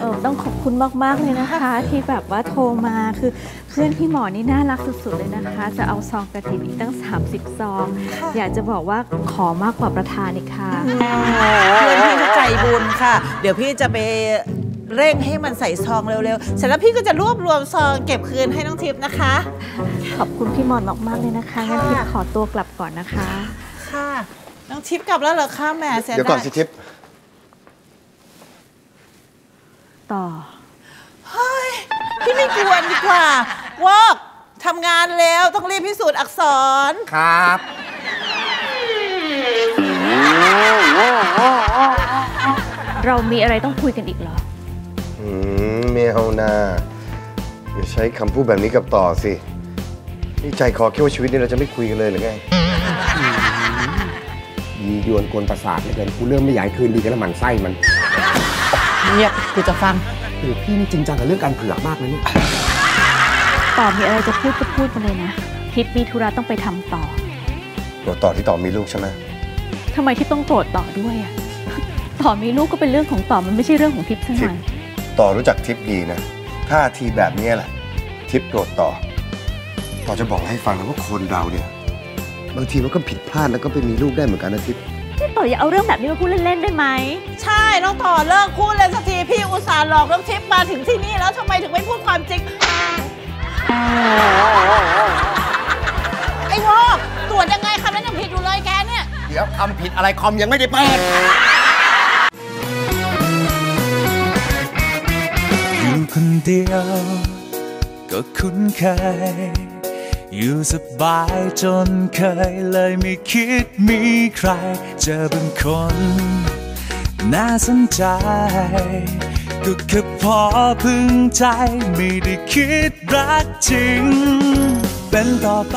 เออต้องขอบคุณมาก ๆ เลยนะคะ ที่แบบว่าโทรมาคือเพื่อนพี่หมอนี่น่ารักสุด ๆ เลยนะคะ จะเอาซองกระถิ่นอีกตั้ง 30 ซอง อยากจะบอกว่าขอมากกว่าประธานอีกค่ะเพื่อนพี่ก็ใจบุญค่ะ เดี๋ยวพี่จะไปเร่งให้มันใส่ซองเร็วๆ เสร็จแล้วพี่ก็จะรวบรวมซองเก็บคืนให้น้องทิพย์นะคะ ขอบคุณพี่หมอนมากๆเลยนะคะงั้นค่ะทิพย์ขอตัวกลับก่อนนะคะ ค่ะ น้องทิพย์กลับแล้วเหรอคะแหมเสียเดี๋ยวก่อนดายสิทิพย์ ต่อเฮ้ยพี่ไม่กวนดีกว่าวอกทำงานแล้วต้องรีบพิสูจน์อักษร ครับ เรามีอะไรต้องคุยกันอีกเหรอ อืมไม่เอานาอย่าใช้คำพูดแบบนี้กับต่อสินี่ใจคอแค่ว่าชีวิตนี้เราจะไม่คุยกันเลยหรือไงยียวนกวนประสาทเหลือเกินกูเริ่มไม่อยากให้คืนดีกันแล้วหมันไส้มัน เงียบกูจะฟังโอ้โหพี่นี่จริงจังกับเรื่องการเผือกมากเลยเนี่ยต่อมีอะไรจะพูดก็พูดมาเลยนะทิพย์มีธุระต้องไปทำต่อตัวต่อที่ต่อมีลูกใช่ไหมทำไมทิพย์ต้องโกรธต่อด้วยอะต่อมีลูกก็เป็นเรื่องของต่อมันไม่ใช่เรื่องของทิพย์ซะหทิน่พอยย์ต่อรู้จักทิพย์ดีนะท่าทีแบบนี้แหละ ทิพย์โกรธต่อ ต่อจะบอกให้ฟังนะว่าคนเราเนี่ย บางทีมันก็ผิดพลาดแล้วก็ไปมีลูกได้เหมือนกันนะทิพย์ ต่ออย่าเอาเรื่องแบบนี้มาพูดเล่นๆได้ไหม ใช่น้องต่อเลิกพูดเลยสักทีพี่อุตส่าห์หลอกน้องทิพย์มาถึงที่นี่แล้วทำไมถึงไม่พูดความจริง ไอ้วอกตรวจยังไงคำนั้นยังผิดอยู่เลยแกเนี่ย เดี๋ยวทำผิดอะไรคอมยังไม่ได้เปิดอยู่คนเดียวก็คุ้นเคย อยู่สบายจนเคยเลยไม่คิดมีใคร เจอบางคน น่าสนใจ ก็แค่พอพึงใจ ไม่ได้คิดรักจริง เป็นต่อไป